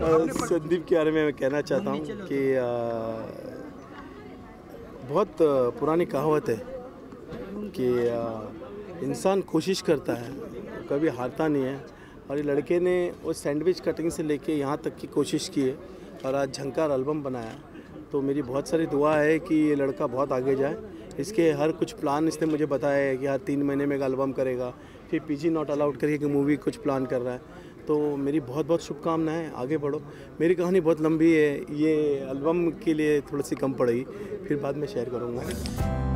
संदीप के बारे में मैं कहना चाहता हूँ कि बहुत पुरानी कहावत है कि इंसान कोशिश करता है, कभी हारता नहीं है। और ये लड़के ने वो सैंडविच कटिंग से लेके यहाँ तक की कोशिश की है और आज झंकार एल्बम बनाया तो मेरी बहुत सारी दुआ है कि ये लड़का बहुत आगे जाए। इसके हर कुछ प्लान इसने मुझे बताया है कि हर तीन महीने में एक एल्बम करेगा, फिर पीजी नॉट अलाउड करके मूवी कुछ प्लान कर रहा है। तो मेरी बहुत बहुत शुभकामनाएँ, आगे बढ़ो। मेरी कहानी बहुत लंबी है, ये एल्बम के लिए थोड़ी सी कम पड़ेगी, फिर बाद में शेयर करूँगा।